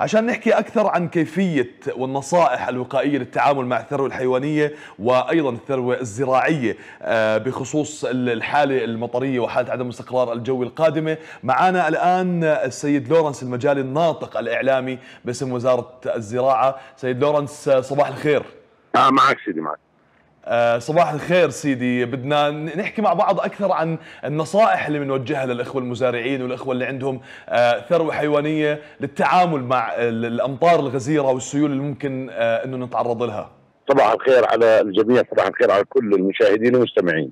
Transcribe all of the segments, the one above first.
عشان نحكي أكثر عن كيفية والنصائح الوقائية للتعامل مع الثروة الحيوانية وأيضا الثروة الزراعية آه، بخصوص الحالة المطرية وحالة عدم الاستقرار الجوي القادمة. معنا الآن السيد لورنس المجالي الناطق الإعلامي باسم وزارة الزراعة. سيد لورنس صباح الخير. آه معك سيدي معك. آه، صباح الخير سيدي. بدنا نحكي مع بعض أكثر عن النصائح اللي بنوجهها للإخوة المزارعين والإخوة اللي عندهم آه، ثروة حيوانية للتعامل مع الأمطار الغزيرة والسيول اللي ممكن آه، أنه نتعرض لها. صباح الخير على الجميع صباح الخير على كل المشاهدين والمستمعين.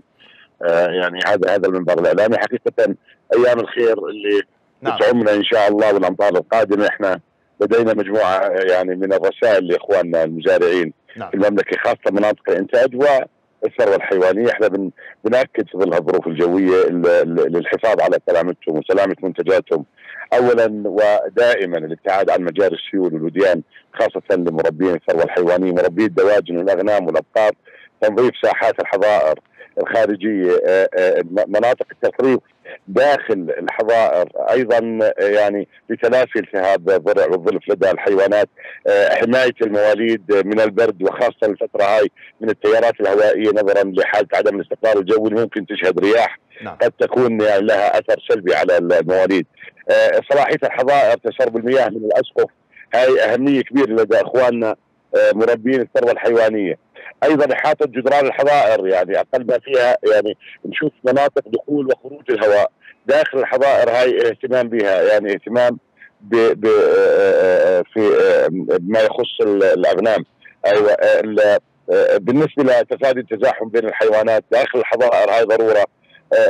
يعني هذا هذا المنبر الإعلامي. حقيقة أيام الخير اللي نعم. تعمنا إن شاء الله والأمطار القادمة. إحنا لدينا مجموعة يعني من الرسائل لإخواننا المزارعين. نعم. في المملكة خاصة مناطق الإنتاج والثروة الحيوانية. إحنا بنأكد في ظل الظروف الجوية للحفاظ على سلامتهم وسلامة منتجاتهم. اولا ودائما الابتعاد عن مجاري السيول والوديان خاصة لمربين الثروة الحيوانية مربي الدواجن والأغنام والأبقار تنظيف ساحات الحظائر الخارجية آه، آه، مناطق التفريق داخل الحظائر أيضا يعني لتلافي التهاب الضرع والظلف لدى الحيوانات آه، حماية المواليد من البرد وخاصة الفترة هاي من التيارات الهوائية نظرا لحالة عدم الاستقرار الجوي ممكن تشهد رياح نعم. قد تكون يعني لها أثر سلبي على المواليد صلاحية الحظائر تشرب المياه من الأسقف هاي أهمية كبيرة لدى إخواننا مربين الثروة الحيوانية أيضا إحاطة جدران الحظائر يعني أقل ما فيها يعني نشوف مناطق دخول وخروج الهواء. داخل الحظائر هاي اهتمام بها يعني اهتمام ب ب في ما يخص الأغنام. أيوه بالنسبة لتفادي التزاحم بين الحيوانات داخل الحظائر هاي ضرورة.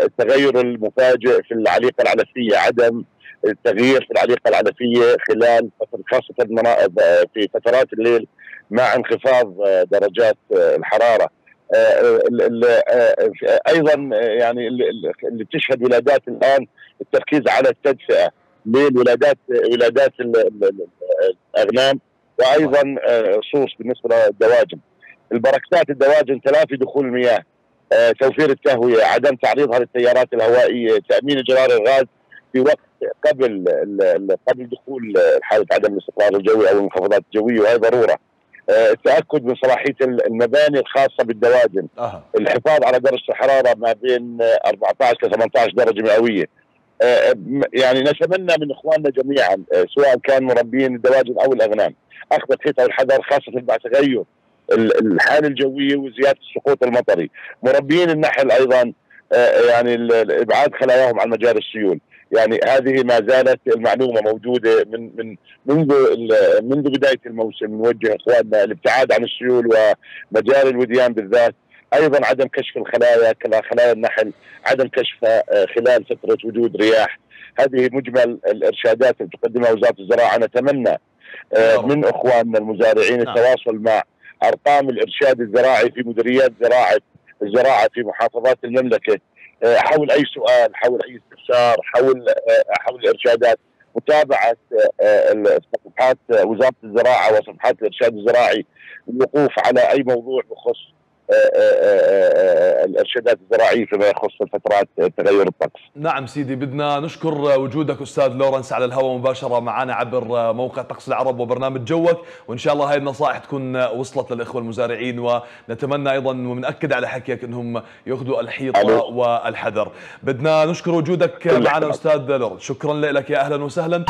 التغير المفاجئ في العليقة العلفية عدم التغيير في العليقة العلفية خلال خاصة في فترات الليل. مع انخفاض آه، درجات آه، الحرارة. آه، أيضا يعني اللي بتشهد ولادات الآن التركيز على التدفئة للولادات ولادات الأغنام وأيضا صوص بالنسبة للدواجن. البركسات الدواجن تلافي دخول المياه توفير التهوية عدم تعريضها للتيارات الهوائية تأمين جرار الغاز في وقت قبل قبل دخول حالة عدم الاستقرار الجوي أو الانخفاضات الجوية وهي ضرورة. التأكد من صلاحية المباني الخاصة بالدواجن أه. الحفاظ على درجة الحرارة ما بين 14 ل 18 درجة مئوية. آه، يعني نتمنى من إخواننا جميعا آه، سواء كان مربين الدواجن أو الأغنام أخذ الحيطة والحذر خاصة مع تغير الحالة الجوية وزيادة السقوط المطري. مربين النحل أيضا يعني إبعاد خلاياهم عن مجاري السيول. يعني هذه ما زالت المعلومة موجودة من من منذ منذ بداية الموسم. نوجه إخواننا الابتعاد عن السيول ومجاري الوديان بالذات. أيضا عدم كشف الخلايا خلايا النحل عدم كشفها آه، خلال فترة وجود رياح. هذه مجمل الإرشادات اللي تقدمها وزارة الزراعة. نتمنى آه، نعم. من إخواننا المزارعين نعم. التواصل مع أرقام الإرشاد الزراعي في مديريات زراعة الزراعة في محافظات المملكة. آه، حول أي سؤال حول أي استفسار حول آه، حول الإرشادات متابعة آه، صفحات وزارة الزراعة وصفحات الإرشاد الزراعي الوقوف على أي موضوع بخص الارشادات الزراعية فيما يخص فترات تغير الطقس. نعم سيدي بدنا نشكر وجودك أستاذ لورنس على الهواء مباشرة معنا عبر موقع طقس العرب وبرنامج جوك وإن شاء الله هاي النصائح تكون وصلت للإخوة المزارعين ونتمنى أيضا وبناكد على حكيك إنهم يأخذوا الحيطة والحذر. بدنا نشكر وجودك معنا أستاذ لورنس شكرا لك يا أهلا وسهلا.